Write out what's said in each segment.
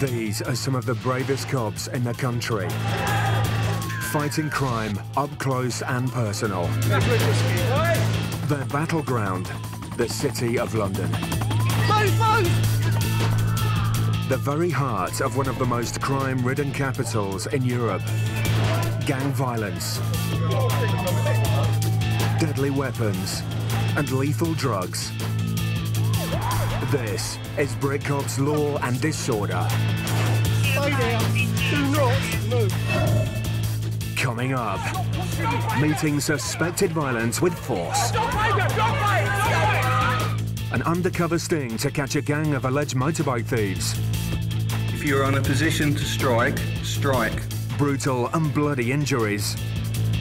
These are some of the bravest cops in the country. Fighting crime up close and personal. Their battleground, the City of London. The very heart of one of the most crime-ridden capitals in Europe. Gang violence, deadly weapons, and lethal drugs. This is Brit Cops Law and Disorder. Stay there. Do not move. Coming up, meeting suspected violence with force. An undercover sting to catch a gang of alleged motorbike thieves. If you're on a position to strike, strike. Brutal and bloody injuries.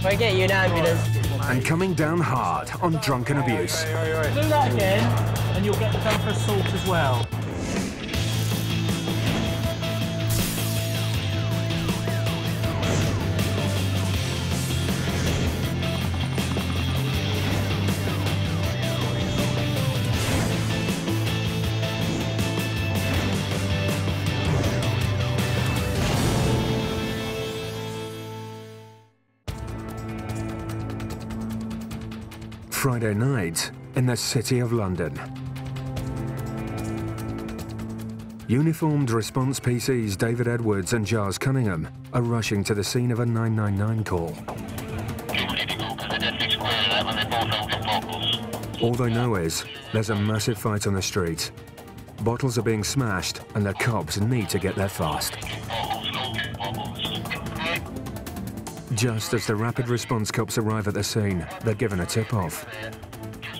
We'll get you an ambulance. And coming down hard on drunken abuse. Do that again, and you'll get the gun for assault as well. Friday night in the City of London. Uniformed response PCs David Edwards and Giles Cunningham are rushing to the scene of a 999 call. All they know is there's a massive fight on the street. Bottles are being smashed and the cops need to get there fast. Just as the rapid response cops arrive at the scene, they're given a tip-off.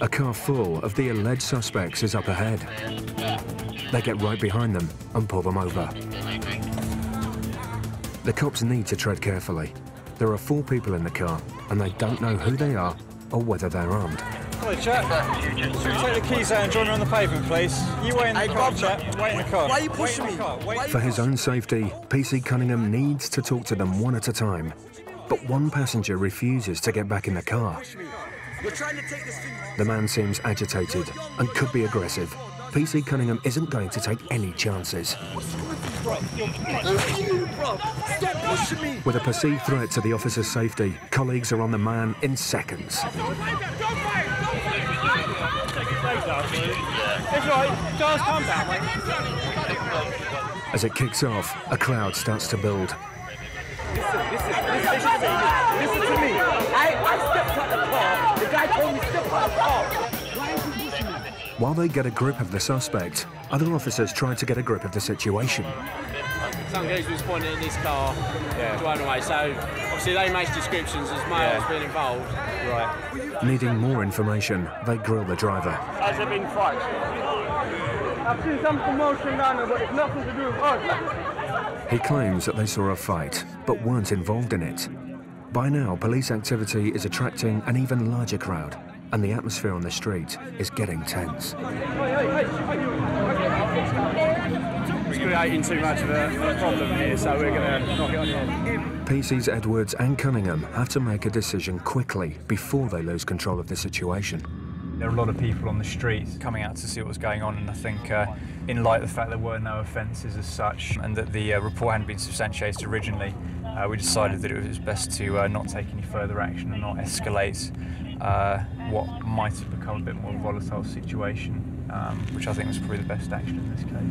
A car full of the alleged suspects is up ahead. They get right behind them and pull them over. The cops need to tread carefully. There are four people in the car, and they don't know who they are or whether they're armed. Hello, chap. Should we take the keys out and join me on the pavement, please? You wait in the car, chap. Wait in the car. Why are you pushing Wait in the me? For his own safety, PC Cunningham needs to talk to them one at a time. But one passenger refuses to get back in the car. We're trying to take this thing. The man seems agitated and could be aggressive. PC Cunningham isn't going to take any chances. Bro, you, bro. Stop pushing me. With a perceived threat to the officer's safety, colleagues are on the man in seconds. It's right. Giles, calm down, mate. As it kicks off, a crowd starts to build. Listen to me. I, I stepped out the car. The guy told me step out the car. Why is he pushing me? While they get a grip of the suspect, other officers try to get a grip of the situation. Some guys was pointing in this car, driving away. So obviously they make descriptions as males being involved. Right. Needing more information, they grill the driver. Has there been fights? I've seen some commotion down there, but it's nothing to do with us. He claims that they saw a fight, but weren't involved in it. By now, police activity is attracting an even larger crowd, and the atmosphere on the street is getting tense. It's creating too much of a, problem here, so we're going to knock it on. PC's Edwards and Cunningham have to make a decision quickly before they lose control of the situation. There are a lot of people on the street coming out to see what was going on, and I think, uh, in light of the fact there were no offences as such, and that the uh, report hadn't been substantiated originally, uh, we decided that it was best to uh, not take any further action and not escalate uh, what might have become a bit more volatile situation, um, which I think was probably the best action in this case.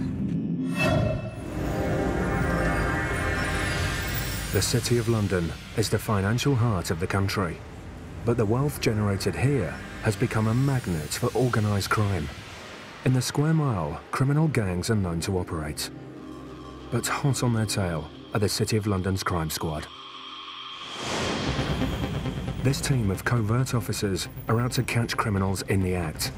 The City of London is the financial heart of the country, but the wealth generated here has become a magnet for organised crime. In the square mile, criminal gangs are known to operate. But hot on their tail are the City of London's crime squad. This team of covert officers are out to catch criminals in the act.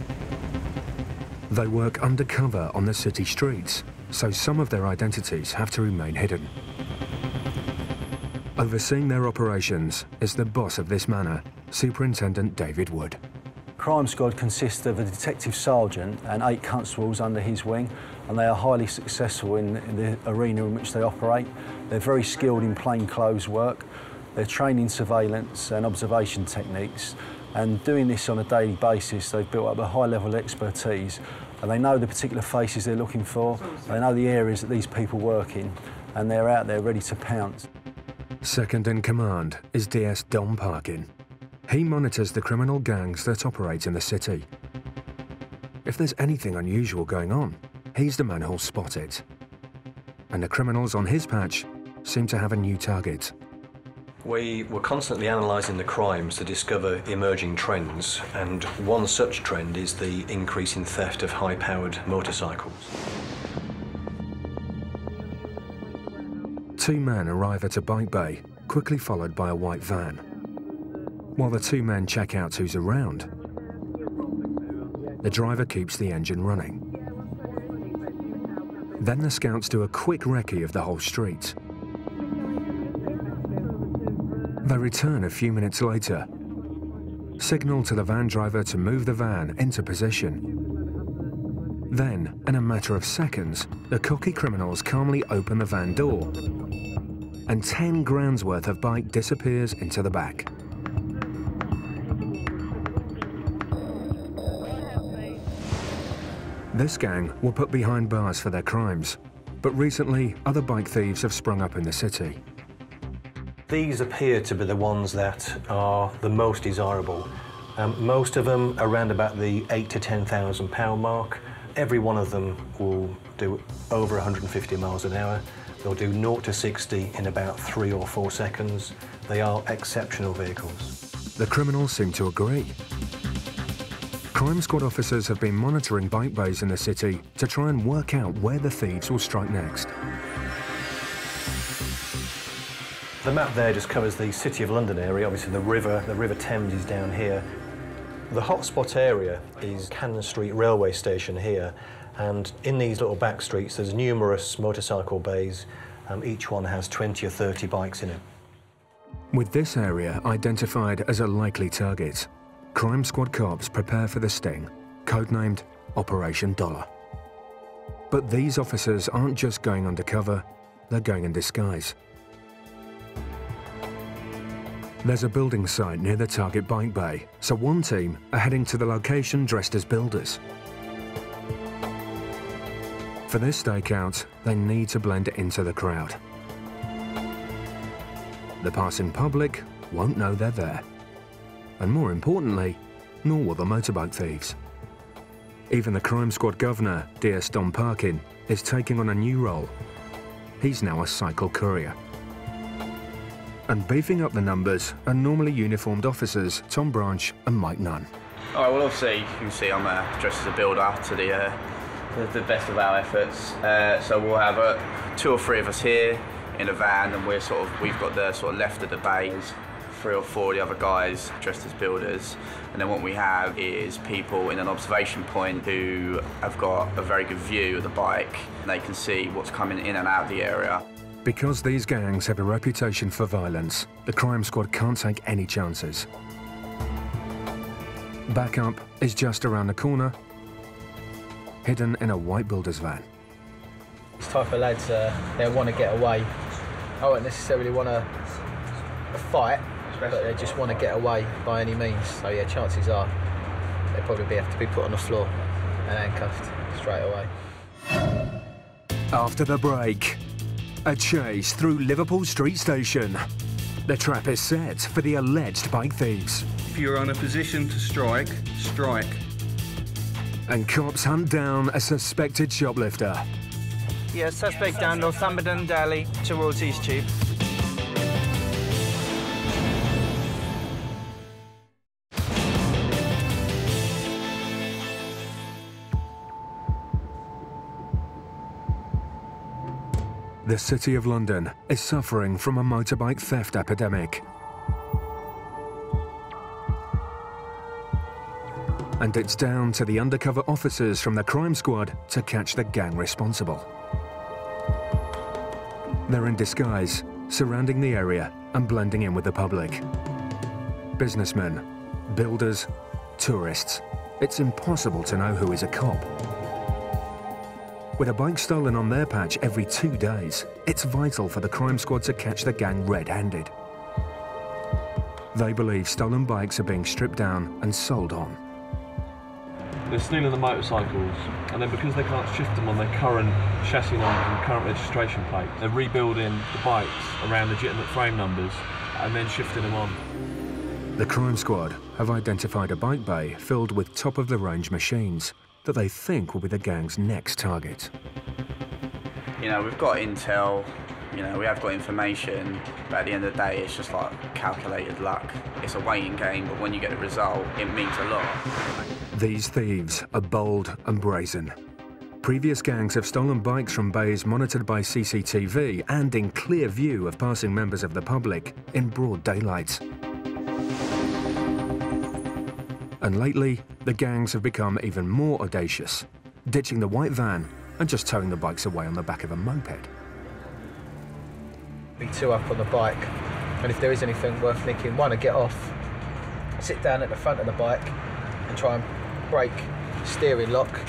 They work undercover on the city streets, so some of their identities have to remain hidden. Overseeing their operations is the boss of this manor, Superintendent David Wood. Crime Squad consists of a detective sergeant and eight constables under his wing, and they are highly successful in, in the arena in which they operate. They're very skilled in plainclothes work. They're trained in surveillance and observation techniques, And doing this on a daily basis, they've built up a high level of expertise and they know the particular faces they're looking for, they know the areas that these people work in, and they're out there ready to pounce. Second in command is DS Dom Parkin. He monitors the criminal gangs that operate in the city. If there's anything unusual going on, he's the man who'll spot it. And the criminals on his patch seem to have a new target. We were constantly analysing the crimes to discover emerging trends, and one such trend is the increase in theft of high powered motorcycles. Two men arrive at a bike bay, quickly followed by a white van. While the two men check out who's around, the driver keeps the engine running. Then the scouts do a quick recce of the whole street. They return a few minutes later, signal to the van driver to move the van into position. Then, in a matter of seconds, the cocky criminals calmly open the van door and 10 grand's worth of bike disappears into the back. This gang were put behind bars for their crimes, but recently other bike thieves have sprung up in the city. These appear to be the ones that are the most desirable. Um, most of them around about the eight to ten thousand pound mark. Every one of them will do over 150 miles an hour. They'll do 0 to 60 in about three or four seconds. They are exceptional vehicles. The criminals seem to agree. Crime squad officers have been monitoring bike bays in the city to try and work out where the thieves will strike next. The map there just covers the City of London area. Obviously, the river, the River Thames is down here. The hotspot area is Cannon Street railway station here, and in these little back streets, there's numerous motorcycle bays. Um, each one has 20 or 30 bikes in it. With this area identified as a likely target, Crime Squad cops prepare for the sting, codenamed Operation Dollar. But these officers aren't just going undercover, they're going in disguise. There's a building site near the target bike bay, so one team are heading to the location dressed as builders. For this stakeout, they need to blend into the crowd. The passing public won't know they're there. And more importantly, nor will the motorbike thieves. Even the crime squad governor, DS Don Parkin, is taking on a new role. He's now a cycle courier. And beefing up the numbers are normally uniformed officers Tom Branch and Mike Nunn. All right, well, obviously, you can see I'm uh, dressed as a builder to the, uh, the, the, best of our efforts. Uh, so we'll have uh, two or three of us here in a van, and we're sort of we've got the sort of left of the bays, three or four of the other guys dressed as builders, and then what we have is people in an observation point who have got a very good view of the bike, and they can see what's coming in and out of the area. Because these gangs have a reputation for violence, the crime squad can't take any chances. Backup is just around the corner, hidden in a white builder's van. This type of lads, uh, they want to get away. I won't necessarily want to fight, but they just want to get away by any means. So yeah, chances are they'll probably have to be put on the floor and handcuffed straight away. After the break, a chase through Liverpool Street Station. The trap is set for the alleged bike thieves. If you're in a position to strike, strike. And cops hunt down a suspected shoplifter. Yeah, suspect down Northumberland Alley towards East Tube. The City of London is suffering from a motorbike theft epidemic. And it's down to the undercover officers from the crime squad to catch the gang responsible. They're in disguise, surrounding the area and blending in with the public. Businessmen, builders, tourists. It's impossible to know who is a cop. With a bike stolen on their patch every two days, it's vital for the crime squad to catch the gang red-handed. They believe stolen bikes are being stripped down and sold on. They're stealing the motorcycles, and then because they can't shift them on their current chassis numbers and current registration plates, they're rebuilding the bikes around legitimate frame numbers and then shifting them on. The crime squad have identified a bike bay filled with top of the range machines that they think will be the gang's next target. You know, we've got intel, you know, we have got information, but at the end of the day, it's just like calculated luck. It's a waiting game, but when you get the result, it means a lot. These thieves are bold and brazen. Previous gangs have stolen bikes from bays monitored by CCTV and in clear view of passing members of the public in broad daylight. And lately, the gangs have become even more audacious, ditching the white van and just towing the bikes away on the back of a moped. Be two up on the bike, and if there is anything worth nicking, one, to get off, sit down at the front of the bike, and try and break steering lock.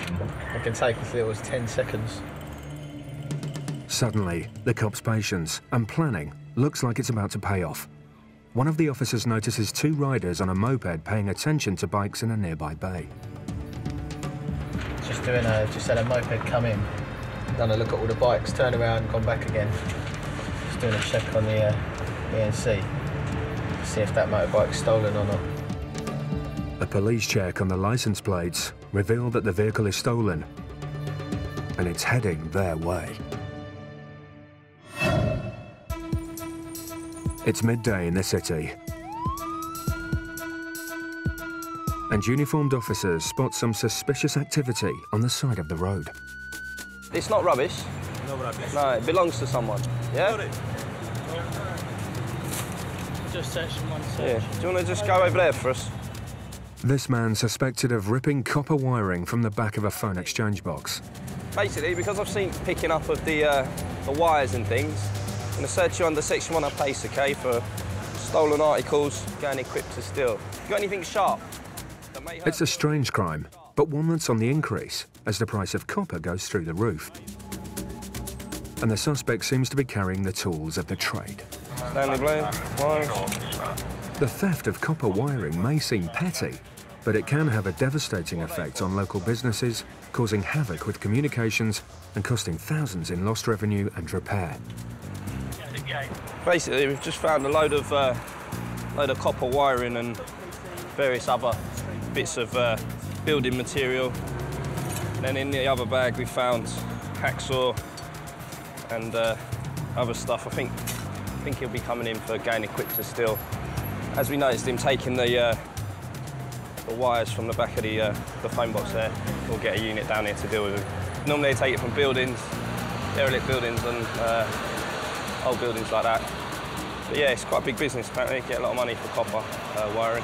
It can take as little as 10 seconds. Suddenly, the cop's patience and planning looks like it's about to pay off. One of the officers notices two riders on a moped paying attention to bikes in a nearby bay. Just doing a, just had a moped come in, done a look at all the bikes, turned around, gone back again. Just doing a check on the uh, PNC, see if that motorbike's stolen or not. A police check on the license plates revealed that the vehicle is stolen and it's heading their way. It's midday in the city. And uniformed officers spot some suspicious activity on the side of the road. It's not rubbish. No rubbish. No, it belongs to someone. Yeah? Just section one Yeah. Do you want to just go over there for us? This man suspected of ripping copper wiring from the back of a phone exchange box. Basically, because I've seen picking up of the, uh, the wires and things, I'm going to search you under section one of PACE, okay, for stolen articles going equipped to steal. You got anything sharp? that may hurt It's a strange crime, but one that's on the increase as the price of copper goes through the roof. And the suspect seems to be carrying the tools of the trade. Stanley Blade. The theft of copper wiring may seem petty, but it can have a devastating effect on local businesses, causing havoc with communications and costing thousands in lost revenue and repair. Basically, we've just found a load of uh, load of copper wiring and various other bits of uh, building material. And then in the other bag, we found hacksaw and uh, other stuff. I think I think he'll be coming in for gain to steal. As we noticed him taking the uh, the wires from the back of the uh, the phone box there, we'll get a unit down here to deal with them. Normally they take it from buildings, derelict buildings and uh, old buildings like that. But yeah, it's quite a big business apparently. Get a lot of money for copper uh, wiring.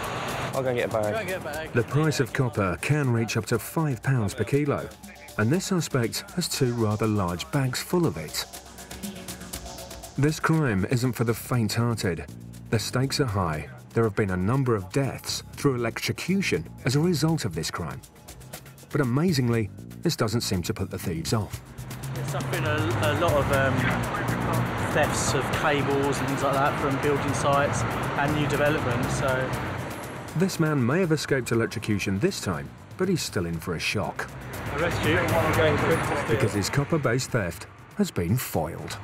I'll go and get a bag. The price of copper can reach up to £5 per kilo, and this suspect has two rather large bags full of it. This crime isn't for the faint-hearted. The stakes are high. There have been a number of deaths through electrocution as a result of this crime. But amazingly, this doesn't seem to put the thieves off. There's been a, a lot of um, thefts of cables and things like that from building sites and new developments. So This man may have escaped electrocution this time, but he's still in for a shock arrest you. Going quick to because his copper-based theft has been foiled.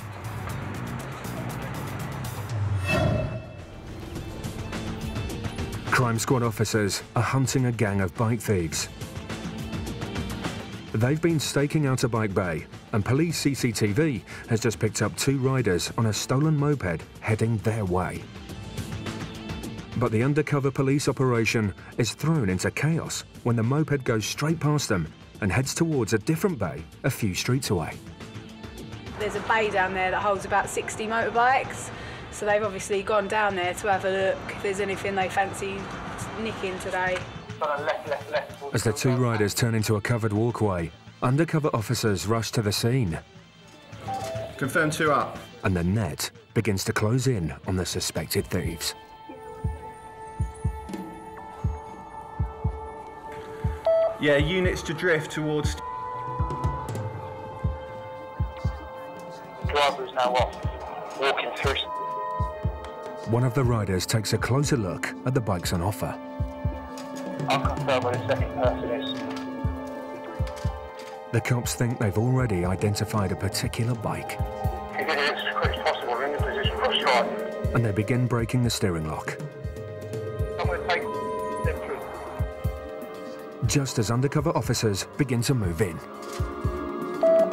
Crime Squad officers are hunting a gang of bike thieves. They've been staking out a bike bay, and police CCTV has just picked up two riders on a stolen moped heading their way. But the undercover police operation is thrown into chaos when the moped goes straight past them and heads towards a different bay a few streets away. There's a bay down there that holds about 60 motorbikes. So they've obviously gone down there to have a look if there's anything they fancy nicking today. As the two riders turn into a covered walkway, undercover officers rush to the scene. Confirm two up. And the net begins to close in on the suspected thieves. Yeah, units to drift towards. Driver's now off, walking through. One of the riders takes a closer look at the bikes on offer. I'll confirm when the second person is. The cops think they've already identified a particular bike, If you as quick as possible, we're in the position for a strike. and they begin breaking the steering lock. I'm going to take them through. Just as undercover officers begin to move in.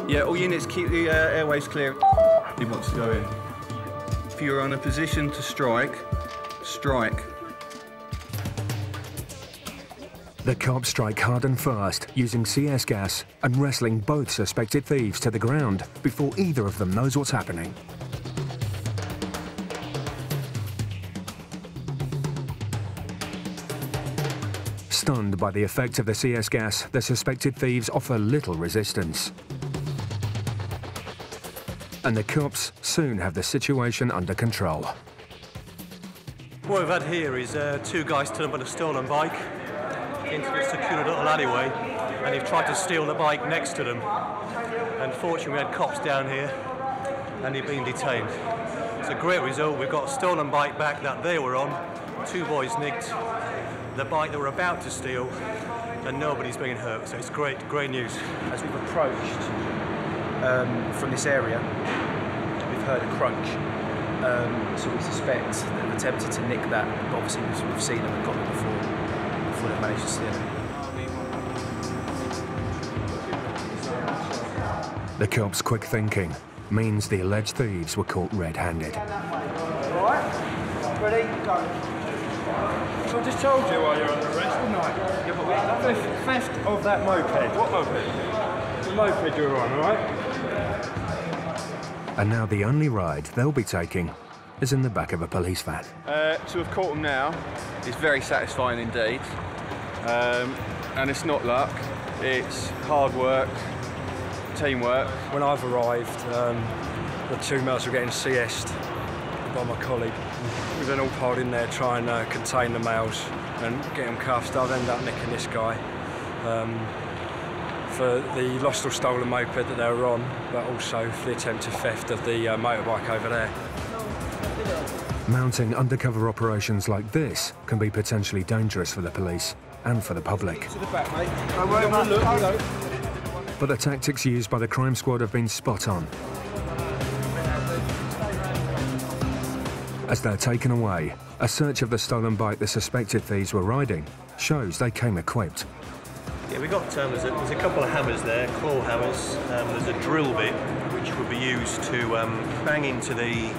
Yeah, all units keep the uh, airways clear. He wants to go in. If you're on a position to strike, strike. The cops strike hard and fast, using CS gas and wrestling both suspected thieves to the ground before either of them knows what's happening. Stunned by the effect of the CS gas, the suspected thieves offer little resistance. And the cops soon have the situation under control. What we've had here is uh, two guys turned up on a stolen bike into a secure little alleyway and they've tried to steal the bike next to them. And fortunately, we had cops down here and they've been detained. It's a great result. We've got a stolen bike back that they were on, two boys nicked, the bike they were about to steal, and nobody's been hurt. So it's great, great news. As we've approached um, from this area, we've heard a crunch. Um, so we suspect that they've attempted to nick that, but obviously we've, we've seen them and got them before, before they managed to steal it. The cops' quick thinking means the alleged thieves were caught red-handed. Right, ready, go. I just told you while you're under arrest, didn't I? Yeah, but we theft, theft of that moped. What moped? The moped you were on, alright? And now the only ride they'll be taking is in the back of a police van. Uh, to have caught him now is very satisfying indeed. Um, and it's not luck, it's hard work, teamwork. When I've arrived, um, the two males were getting CS'd by my colleague. We've then all piled in there trying to contain the males and get them cuffed. I've ended up nicking this guy um, for the lost or stolen moped that they were on, but also for the attempted theft of the uh, motorbike over there. Mounting undercover operations like this can be potentially dangerous for the police and for the public. The back, mate. Don't worry about look, look. But the tactics used by the crime squad have been spot on. As they're taken away, a search of the stolen bike the suspected thieves were riding shows they came equipped. Yeah, we got um, there's, a, there's a couple of hammers there, claw hammers. Um, there's a drill bit which would be used to um, bang into the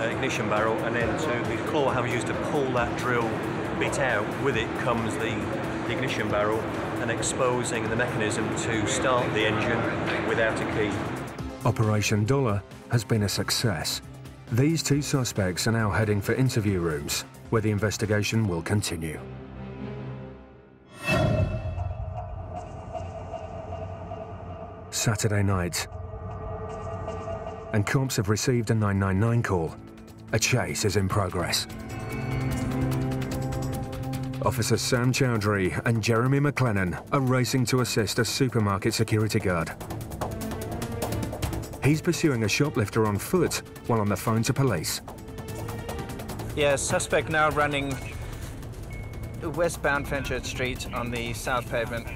uh, ignition barrel, and then to the claw hammer used to pull that drill bit out. With it comes the, the ignition barrel, and exposing the mechanism to start the engine without a key. Operation Dollar has been a success. These two suspects are now heading for interview rooms, where the investigation will continue. Saturday night. And cops have received a 999 call. A chase is in progress. Officers Sam Chowdhury and Jeremy McLennan are racing to assist a supermarket security guard. He's pursuing a shoplifter on foot while on the phone to police. Yeah, suspect now running westbound Fenchurch Street on the south pavement.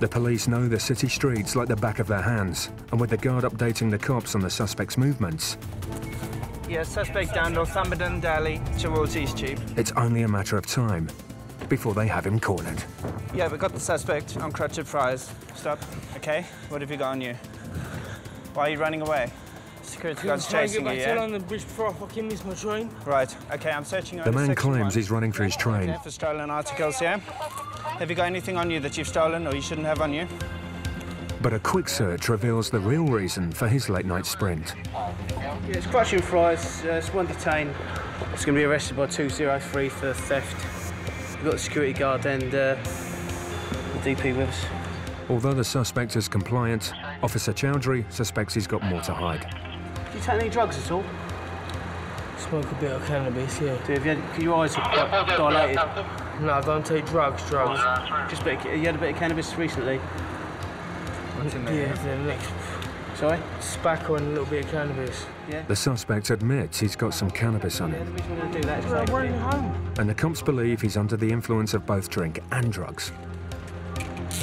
The police know the city streets like the back of their hands, and with the guard updating the cops on the suspect's movements, Yeah, suspect down Northumberland Alley towards East Tube. it's only a matter of time before they have him cornered. Yeah, we got the suspect on Crutched Friars. Stop. Okay, what have you got on you? Why are you running away? Security guard's chasing you, yeah? on the bridge before I fucking miss my train. Right, okay, I'm searching you The man claims one. he's running for his train. Okay, for stolen articles, yeah? Have you got anything on you that you've stolen or you shouldn't have on you? But a quick search reveals the real reason for his late night sprint. Yeah, it's Crutched Friars. Uh, it's one detained. It's going to be arrested by 203 for theft. We've got a security guard and uh, the DP with us. Although the suspect is compliant, Officer Chowdhury suspects he's got more to hide. Do you take any drugs at all? Smoke a bit of cannabis, yeah. Do you have you, your eyes are quite dilated? No, I don't take drugs, drugs. Just a bit, of- you had a bit of cannabis recently? Yeah, the next Sorry? Tobacco and a little bit of cannabis. Yeah. The suspect admits he's got some cannabis on him, We want to do that. Well, I'm running home. and the cops believe he's under the influence of both drink and drugs.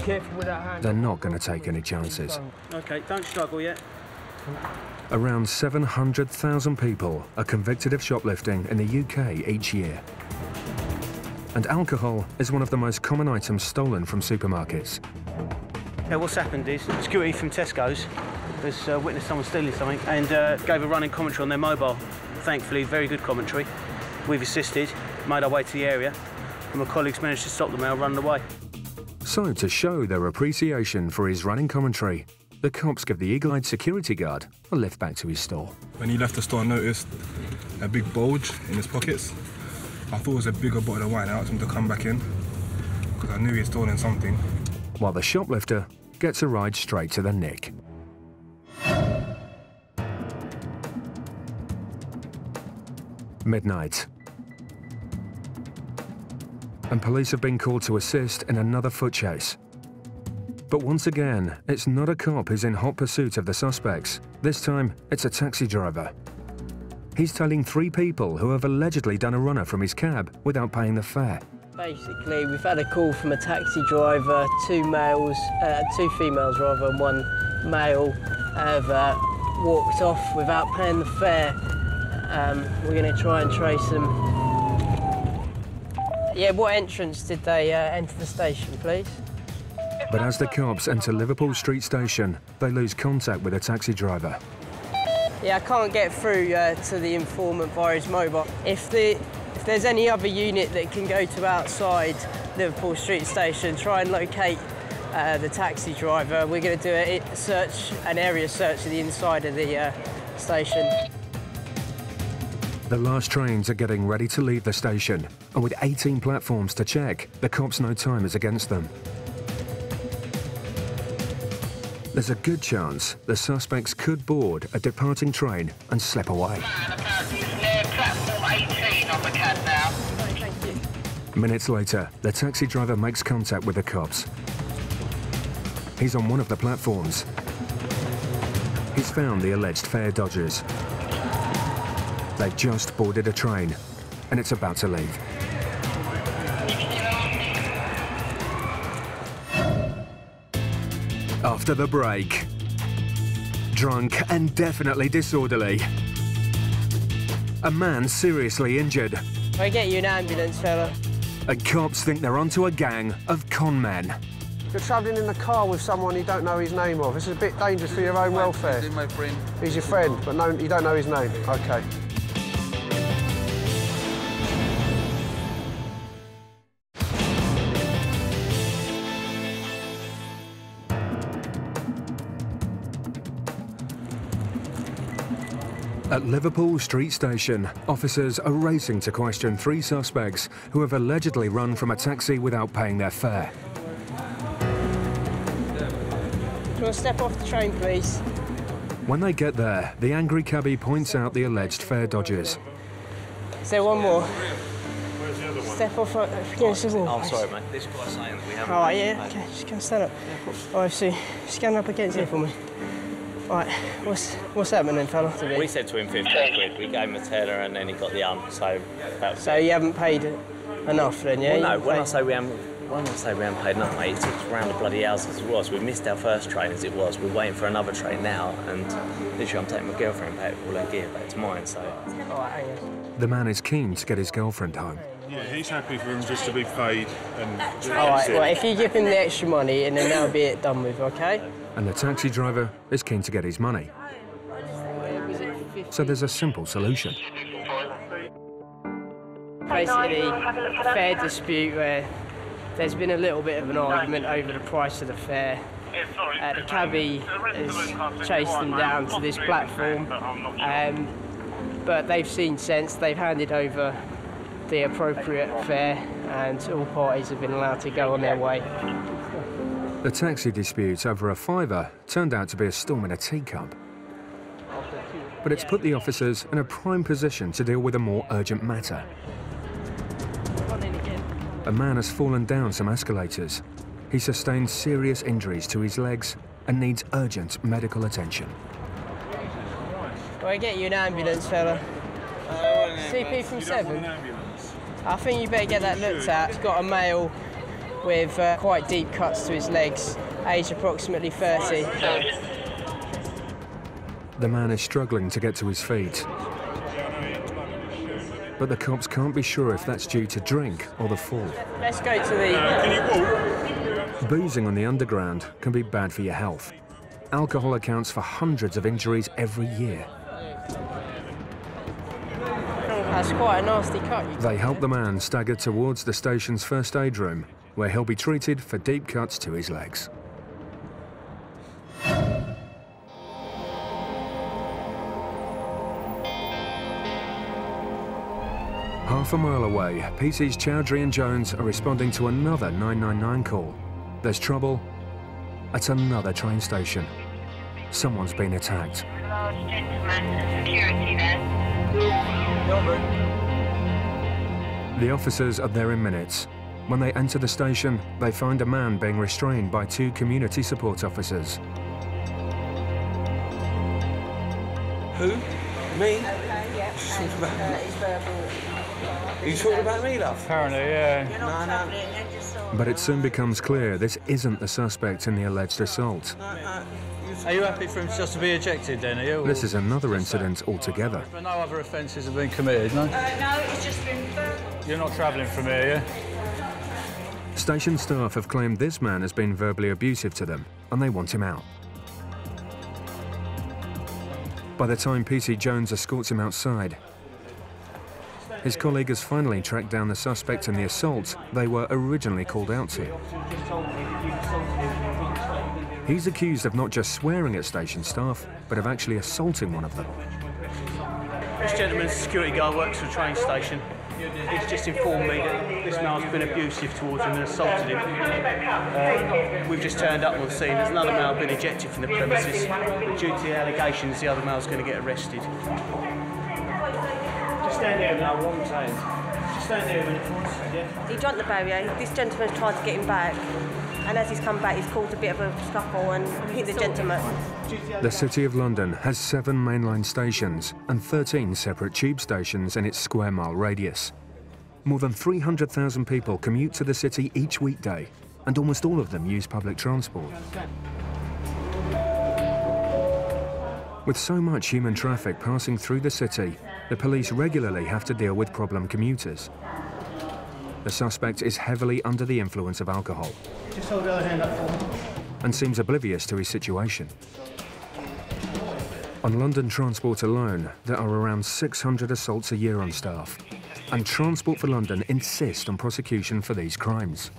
Careful with that hand. They're not going to take any chances. Okay, don't struggle yet. Around 700,000 people are convicted of shoplifting in the UK each year. And alcohol is one of the most common items stolen from supermarkets. Yeah, what's happened is security from Tesco's has uh, witnessed someone stealing something and uh, gave a running commentary on their mobile. Thankfully, very good commentary. We've assisted, made our way to the area, and my colleagues managed to stop the male running away. So, to show their appreciation for his running commentary, the cops give the eagle-eyed security guard a lift back to his store. When he left the store, I noticed a big bulge in his pockets. I thought it was a bigger bottle of wine. I asked him to come back in because I knew he had stolen something. While the shoplifter gets a ride straight to the nick. Midnight. And police have been called to assist in another foot chase. But once again, it's not a cop who's in hot pursuit of the suspects. This time, it's a taxi driver. He's telling three people who have allegedly done a runner from his cab without paying the fare. Basically, we've had a call from a taxi driver, two males, uh, two females rather, and one male have uh, walked off without paying the fare. Um, we're going to try and trace them. Yeah, what entrance did they uh, enter the station, please? But as the cops enter Liverpool Street Station, they lose contact with the taxi driver. Yeah, I can't get through uh, to the informant via his mobile. If the if there's any other unit that can go to outside Liverpool Street Station, try and locate uh, the taxi driver. We're going to do a search, an area search of the inside of the uh, station. The last trains are getting ready to leave the station, and with 18 platforms to check, the cops know time is against them. There's a good chance the suspects could board a departing train and slip away. Minutes later, the taxi driver makes contact with the cops. He's on one of the platforms. He's found the alleged fare dodgers. They've just boarded a train, and it's about to leave. After the break, drunk and definitely disorderly. A man seriously injured, I get you an ambulance, fella. and cops think they're onto a gang of con men. You're travelling in the car with someone you don't know his name of. This is a bit dangerous for your own welfare. He's my friend. He's your friend, but no, you don't know his name. Okay. At Liverpool Street Station, officers are racing to question three suspects who have allegedly run from a taxi without paying their fare. Do you want to step off the train, please? When they get there, the angry cabbie points out the alleged fare dodgers. Is there one more? Step off. Uh, give us a wall. Oh, sorry, mate. This guy's saying that we haven't. All right, yeah, okay, just go stand up. All right, so stand up against here for me. All right, what's what's happening, fella? We said to him 50 quid. We gave him a tenner and then he got the um. So that was So you haven't paid enough then, yeah? Well, no, haven't when I say we haven't, when I say we haven't paid enough, mate, it took us around the bloody hours as it was. We missed our first train as it was. We're waiting for another train now, and literally I'm taking my girlfriend back, all her gear back to mine. So. All right, hang on. The man is keen to get his girlfriend home. Yeah, he's happy for him just to be paid and. All right, well, if you give him the extra money, and then that'll be it done with, okay? And the taxi driver is keen to get his money. So there's a simple solution. Basically, fair dispute where there's been a little bit of an argument over the price of the fare. Uh, the cabbie has chased them down to this platform, um, but they've seen sense. They've handed over the appropriate fare, and all parties have been allowed to go on their way. The taxi dispute over a fiver turned out to be a storm in a teacup. But it's put the officers in a prime position to deal with a more urgent matter. A man has fallen down some escalators. He sustained serious injuries to his legs and needs urgent medical attention. Can I get you an ambulance, fella? CP from seven. I think you better get that looked at. He's got a male with uh, quite deep cuts to his legs, age approximately 30. The man is struggling to get to his feet. But the cops can't be sure if that's due to drink or the fall. Let's go to the. Boozing on the underground can be bad for your health. Alcohol accounts for hundreds of injuries every year. That's quite a nasty cut. you They help the man stagger towards the station's first aid room, where he'll be treated for deep cuts to his legs. Half a mile away, PC's Chowdhury and Jones are responding to another 999 call. There's trouble at another train station. Someone's been attacked. The officers are there in minutes. When they enter the station, they find a man being restrained by two community support officers. Who? Me? Are you talking about me, love? Apparently, yeah. No, no. But it soon becomes clear this isn't the suspect in the alleged assault. Are you happy for him just to be ejected then, are you? This is another incident altogether. But no other offences have been committed, no? Uh, no, it's just been. You're not travelling from here, yeah? Station staff have claimed this man has been verbally abusive to them and they want him out. By the time PC Jones escorts him outside, his colleague has finally tracked down the suspect in the assault they were originally called out to. He's accused of not just swearing at station staff, but of actually assaulting one of them. This gentleman's security guard, works for a train station. He's just informed me that this man's been abusive towards him and assaulted him. Uh, we've just turned up on scene. There's another male been ejected from the premises. But due to the allegations, the other male's going to get arrested. Just stand there now, what I'm saying. Just stand there a minute for yeah? He jumped the barrier. This gentleman's tried to get him back, and as he's come back, he's caused a bit of a scuffle and hit the gentleman. The City of London has seven mainline stations and 13 separate tube stations in its square mile radius. More than 300,000 people commute to the city each weekday, and almost all of them use public transport. With so much human traffic passing through the city, the police regularly have to deal with problem commuters. The suspect is heavily under the influence of alcohol Just hold the other hand up for me. and seems oblivious to his situation. On London Transport alone, there are around 600 assaults a year on staff, and Transport for London insist on prosecution for these crimes.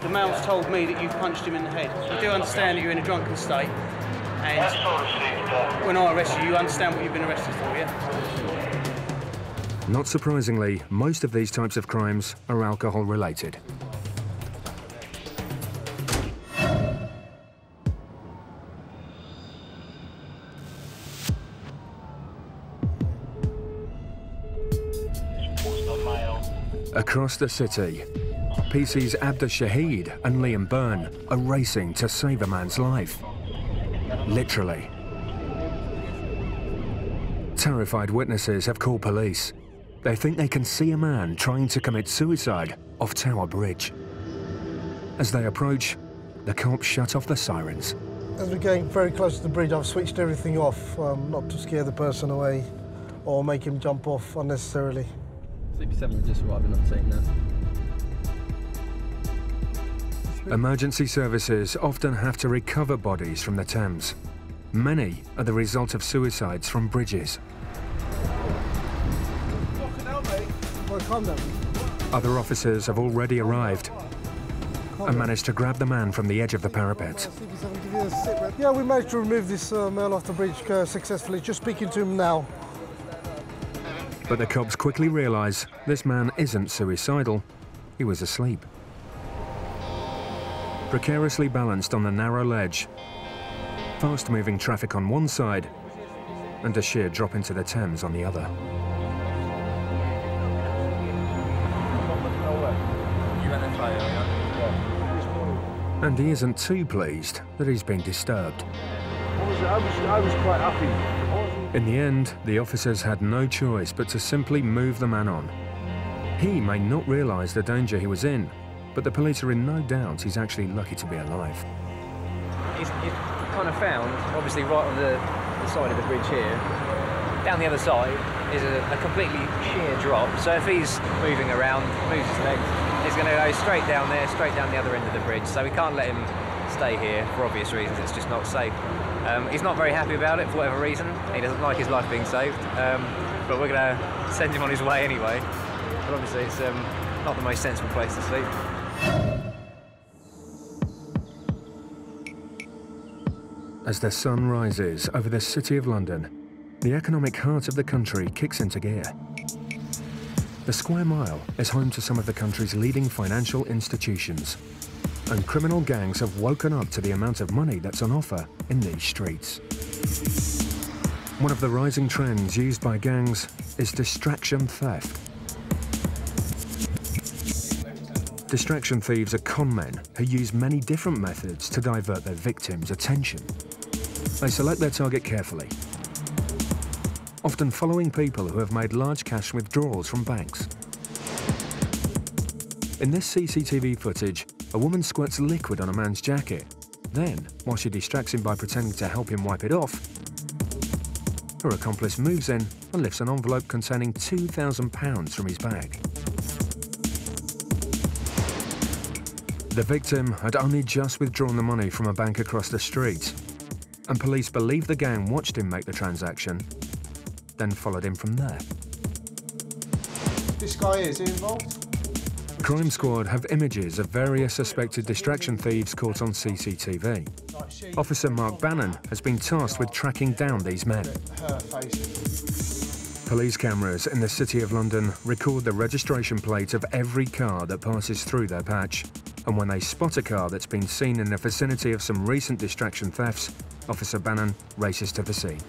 The male's told me that you've punched him in the head. I do understand that you're in a drunken state. And when I arrest you, you understand what you've been arrested for, yeah? Not surprisingly, most of these types of crimes are alcohol related. Across the city, PC's Abda Shahid and Liam Byrne are racing to save a man's life. Literally. Terrified witnesses have called police. They think they can see a man trying to commit suicide off Tower Bridge. As they approach, the cops shut off the sirens. As we're getting very close to the bridge, I've switched everything off, um, not to scare the person away or make him jump off unnecessarily. CP7 just arriving on scene now. Emergency services often have to recover bodies from the Thames. Many are the result of suicides from bridges. Well, calm down. Other officers have already arrived and managed to grab the man from the edge of the parapet. CP7, give you a sit rep. Yeah, we managed to remove this uh, male off the bridge uh, successfully. Just speaking to him now. But the cops quickly realise this man isn't suicidal, he was asleep. Precariously balanced on the narrow ledge, fast moving traffic on one side, and a sheer drop into the Thames on the other. And he isn't too pleased that he's been disturbed. I was, I was, I was quite happy. In the end, the officers had no choice but to simply move the man on. He may not realise the danger he was in, but the police are in no doubt he's actually lucky to be alive. He's, he's kind of found, obviously right on the, the side of the bridge here, down the other side is a, a completely sheer drop. So if he's moving around, moves his legs, he's going to go straight down there, straight down the other end of the bridge. So we can't let him stay here for obvious reasons. It's just not safe. Um, he's not very happy about it for whatever reason. He doesn't like his life being saved. Um, but we're going to send him on his way anyway. But obviously it's um, not the most sensible place to sleep. As the sun rises over the city of London, the economic heart of the country kicks into gear. The Square Mile is home to some of the country's leading financial institutions, and criminal gangs have woken up to the amount of money that's on offer in these streets. One of the rising trends used by gangs is distraction theft. Distraction thieves are con men who use many different methods to divert their victims' attention. They select their target carefully, often following people who have made large cash withdrawals from banks. In this CCTV footage, a woman squirts liquid on a man's jacket. Then, while she distracts him by pretending to help him wipe it off, her accomplice moves in and lifts an envelope containing £2,000 from his bag. The victim had only just withdrawn the money from a bank across the street, and police believe the gang watched him make the transaction, then followed him from there. This guy is involved? Crime Squad have images of various suspected distraction thieves caught on CCTV. Officer Mark Bannon has been tasked with tracking down these men. Police cameras in the City of London record the registration plate of every car that passes through their patch. And when they spot a car that's been seen in the vicinity of some recent distraction thefts, Officer Bannon races to the scene.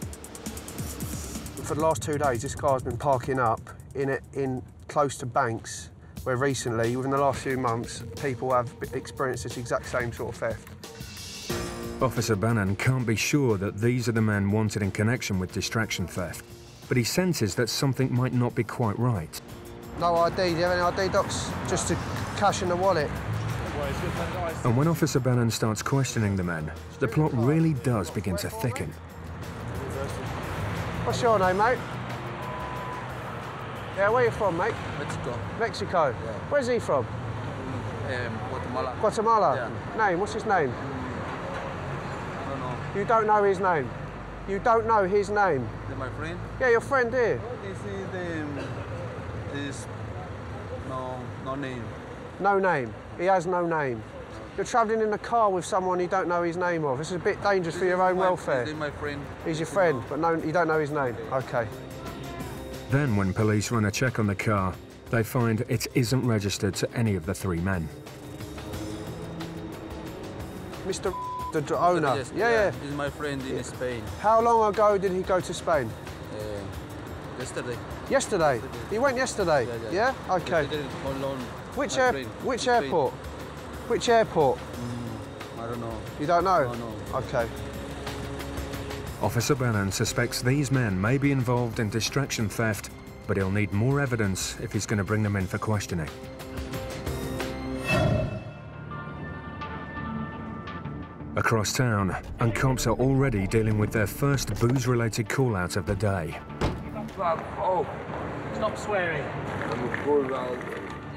For the last two days, this car's been parking up in it in close to banks, where recently, within the last few months, people have experienced this exact same sort of theft. Officer Bannon can't be sure that these are the men wanted in connection with distraction theft, but he senses that something might not be quite right. No ID. Do you have any ID docs? Just to cash in the wallet. And when Officer Bannon starts questioning the men, the plot really does begin to thicken. What's your name, mate? Yeah, where you from, mate? Mexico. Mexico. Yeah. Where's he from? Um, Guatemala. Guatemala. Yeah. Name? What's his name? I don't know. You don't know his name. You don't know his name. The, my friend. Yeah, your friend here. This is the um, is no no name. No name. He has no name. You're travelling in a car with someone you don't know his name of. This is a bit dangerous for your own welfare. This is my friend. He's your friend, but no, you don't know his name. Okay. Then, when police run a check on the car, they find it isn't registered to any of the three men. Mr. the owner. Yes, yeah, yeah. He's my friend in Spain. How long ago did he go to Spain? Uh, yesterday. Yesterday. He went yesterday. Yeah, Yeah. yeah. Okay. Yesterday, how long? Which air, Which airport? Which airport? Mm, I don't know. You don't know? No, no. Okay. Officer Bannon suspects these men may be involved in distraction theft, but he'll need more evidence if he's going to bring them in for questioning. Across town, and cops are already dealing with their first booze-related call-out of the day. Oh. Stop swearing.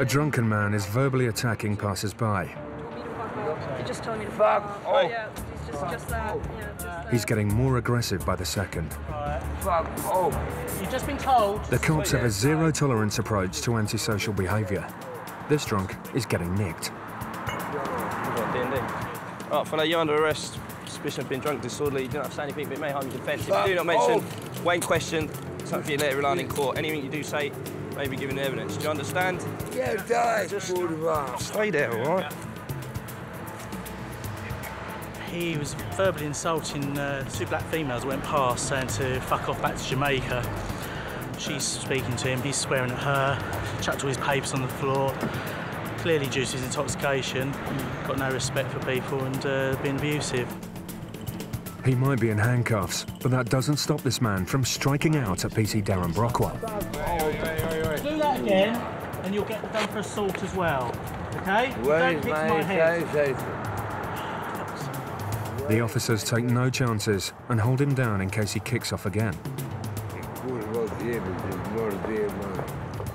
A drunken man is verbally attacking passers-by. He just told me to Fuck Oh. off. Yeah, it's just, just that. Yeah, just that. He's getting more aggressive by the second. Fuck off. Oh. You've just been told. The cops have a zero-tolerance approach to antisocial behaviour. This drunk is getting nicked. Oh, right, fella, you're under arrest. Suspicion of being drunk, disorderly. You don't have to say anything but it may harm your defence. If you do not oh. mention, off. when questioned, something for you later relying in court. Anything you do say may be given evidence. Do you understand? Yeah, die. Just Stay there, all right? He was verbally insulting uh, two black females that went past, saying to fuck off back to Jamaica. She's speaking to him, he's swearing at her, chucked all his papers on the floor. clearly due to his intoxication, got no respect for people and uh, being abusive. He might be in handcuffs, but that doesn't stop this man from striking out at PC Darren Brockwell. Do that again, and you'll get done for assault as well. Okay? Don't kick my head. The officers take no chances and hold him down in case he kicks off again.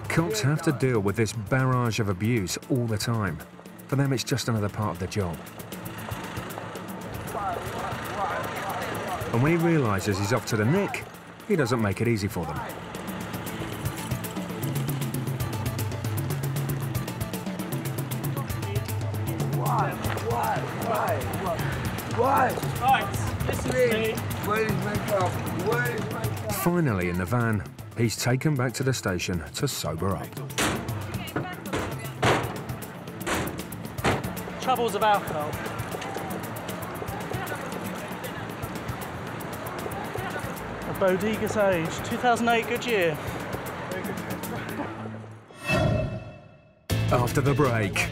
Cops have to deal with this barrage of abuse all the time. For them, it's just another part of the job. And when he realises he's off to the nick, he doesn't make it easy for them. Why? Right, listen to me. Where is my car? Where is my car? Finally, in the van, he's taken back to the station to sober up. Troubles of alcohol. A Bodegas age, 2008, good year. After the break,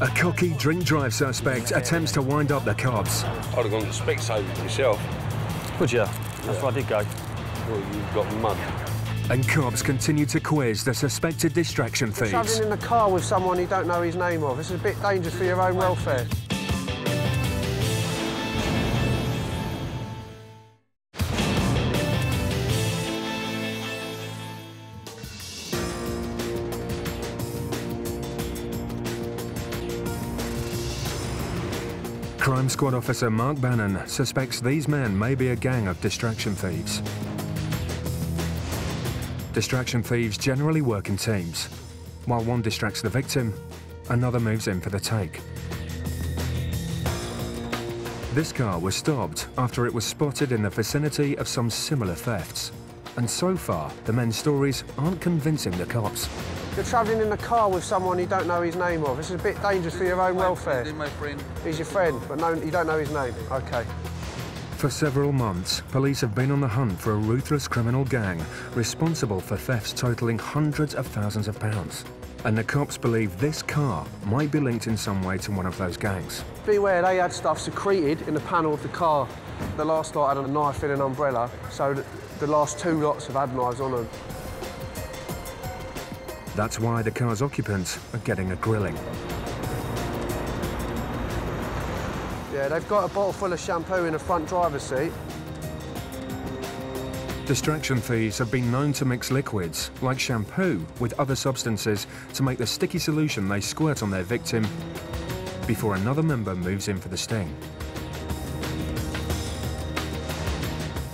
a cocky drink drive suspect attempts to wind up the cops. I'd have gone to Specsavers myself. Would you? That's where I did go. Well, you've got mud. And cops continue to quiz the suspected distraction thieves. Travelling in a car with someone you don't know his name of, it's a bit dangerous for your own welfare. Crime Squad officer Mark Bannon suspects these men may be a gang of distraction thieves. Distraction thieves generally work in teams. While one distracts the victim, another moves in for the take. This car was stopped after it was spotted in the vicinity of some similar thefts. And so far, the men's stories aren't convincing the cops. You're travelling in a car with someone you don't know his name of. This is a bit dangerous for your own welfare. my friend. He's your friend, but no, you don't know his name. OK. For several months, police have been on the hunt for a ruthless criminal gang responsible for thefts totaling hundreds of thousands of pounds. And the cops believe this car might be linked in some way to one of those gangs. Beware, they had stuff secreted in the panel of the car. The last lot had a knife in an umbrella, so the, the last two lots have had knives on them. That's why the car's occupants are getting a grilling. Yeah, they've got a bottle full of shampoo in the front driver's seat. Distraction thieves have been known to mix liquids, like shampoo, with other substances to make the sticky solution they squirt on their victim before another member moves in for the sting.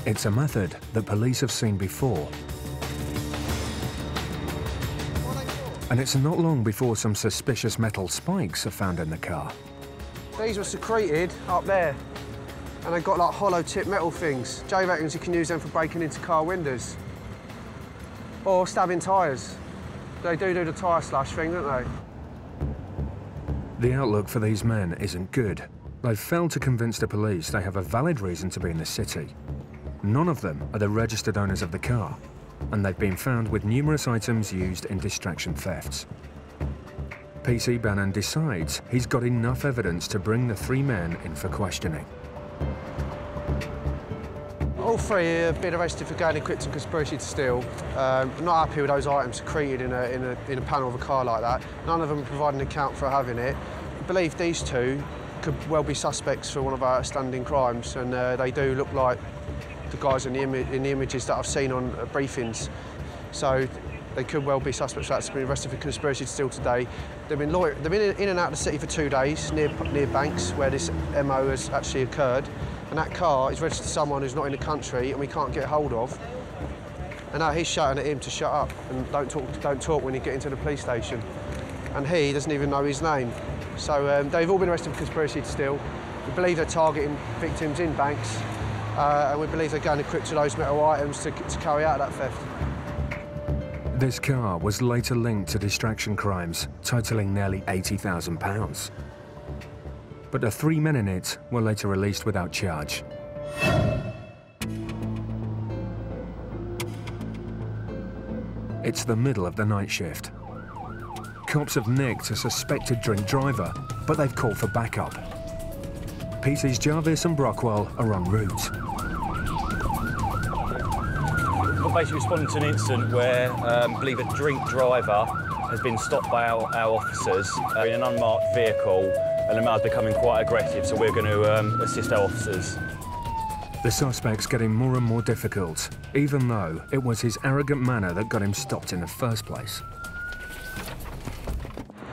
It's a method that police have seen before. And it's not long before some suspicious metal spikes are found in the car. These were secreted up there, and they've got like hollow tip metal things. Jay reckons you can use them for breaking into car windows. Or stabbing tyres. They do do the tyre slash thing, don't they? The outlook for these men isn't good. They've failed to convince the police they have a valid reason to be in the city. None of them are the registered owners of the car, and they've been found with numerous items used in distraction thefts. PC Bannon decides he's got enough evidence to bring the three men in for questioning. All three have been arrested for going equipped and conspiracy to steal. Um, not happy with those items secreted in a, in, a, in a panel of a car like that. None of them provide an account for having it. I believe these two could well be suspects for one of our outstanding crimes, and uh, they do look like the guys in the, in the images that I've seen on uh, briefings. So they could well be suspects for that. They've been arrested for conspiracy to steal today. They've been, lawyer, they've been in and out of the city for two days near, near Banks, where this MO has actually occurred. And that car is registered to someone who's not in the country and we can't get hold of. And now he's shouting at him to shut up and don't talk, don't talk when you get into the police station. And he doesn't even know his name. So um, they've all been arrested for conspiracy to steal. We believe they're targeting victims in Banks. Uh, and we believe they're going with those metal items to, to carry out that theft. This car was later linked to distraction crimes, totaling nearly £80,000. But the three men in it were later released without charge. It's the middle of the night shift. Cops have nicked a suspected drink driver, but they've called for backup. PC's Jarvis and Brockwell are en route. We're basically responding to an incident where um, I believe a drink driver has been stopped by our, our officers uh, in an unmarked vehicle and the man's becoming quite aggressive, so we're going to um, assist our officers. The suspect's getting more and more difficult, even though it was his arrogant manner that got him stopped in the first place.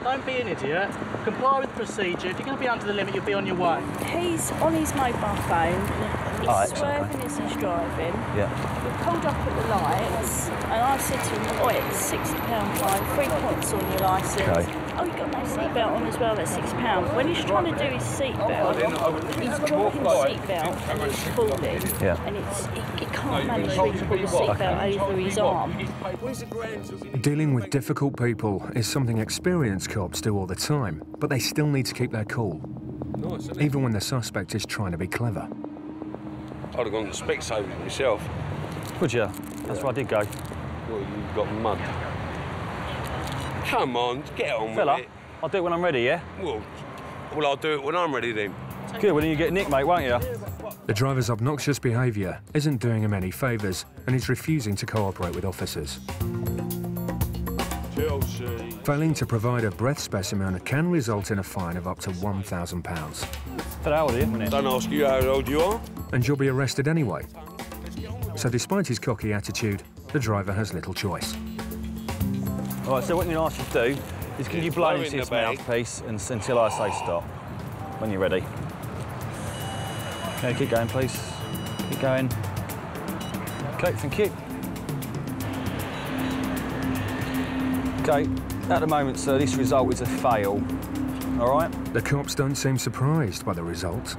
Don't be an idiot. Comply with the procedure. If you're going to be under the limit, you'll be on your way. He's on his mobile phone. Oh, he's Oh, excellent. swerving as he's driving. Yeah. We pulled up at the lights, and I said to him, "Oh, it's sixty pound fine, three points on your license." Okay. Oh, you got no seatbelt on as well. That's six pound. When he's trying to do his seatbelt, he's dropping the seatbelt and he's falling, Yeah. and it's he, he can't manage to put the seatbelt over his arm. Dealing with difficult people is something experienced cops do all the time, but they still need to keep their cool, even when the suspect is trying to be clever. I'd have gone to Specsavers myself. Would you? That's where I did go. Well, you've got mud. Come on, get on Fella, with it. I'll do it when I'm ready, yeah? Well, well, I'll do it when I'm ready then. Good, well then you get nicked, mate, won't you? The driver's obnoxious behaviour isn't doing him any favours, and he's refusing to cooperate with officers. Chelsea. Failing to provide a breath specimen can result in a fine of up to £1,000. For how old are you. Don't ask you how old you are. And you'll be arrested anyway. So despite his cocky attitude, the driver has little choice. All right, so what I'm going to ask you to do is can you blow blow into in the this mouthpiece and, until I say stop, when you're ready. Okay, keep going, please. Keep going. Okay, thank you. Okay, at the moment, sir, this result is a fail. All right? The cops don't seem surprised by the result.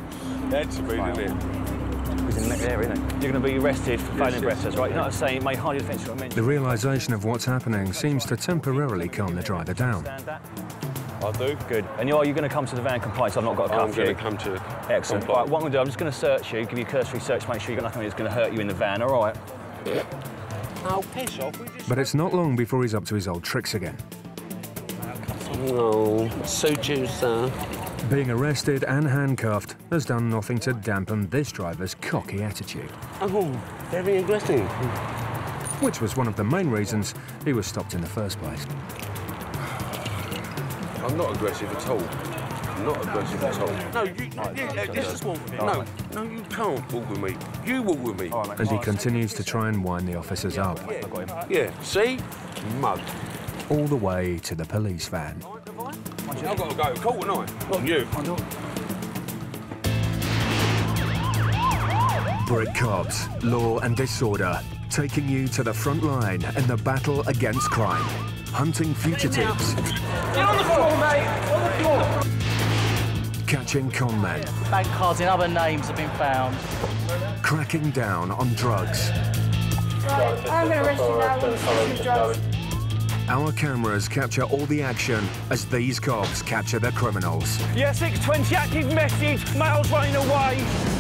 That's a bit, isn't it? He's in the next area, isn't it? You're going to be arrested for failing yes. breath test, right? You're not saying it may highly offensive. I mentioned. The realisation of what's happening seems to temporarily calm the driver down. I do. Good. And you are you going to come to the van compliance? I've not got a I'm cuff going you. to come to Excellent. comply. Right, what I'm going to do, I'm just going to search you, give you a cursory search, make sure you've got nothing that's going to hurt you in the van, all right? Oh, piss off. But it's not long before he's up to his old tricks again. No, suit you, sir. Being arrested and handcuffed has done nothing to dampen this driver's cocky attitude, Oh, very aggressive. which was one of the main reasons he was stopped in the first place. I'm not aggressive at all. I'm not aggressive at all. No, you, you, let's just walk with me. No, no, you can't walk with me. You walk with me. And he continues to try and wind the officers up, Yeah, see? Mug. All the way to the police van. I've got to go. Call tonight. Not you. Brit Cops, law and disorder, taking you to the front line in the battle against crime. Hunting fugitives, Get on the floor, mate! On the floor! catching conmen, Bank cards in other names have been found. cracking down on drugs. Right, I'm going to arrest you now with some drugs. Our cameras capture all the action as these cops capture the criminals. Yeah, 620, active message, males running away.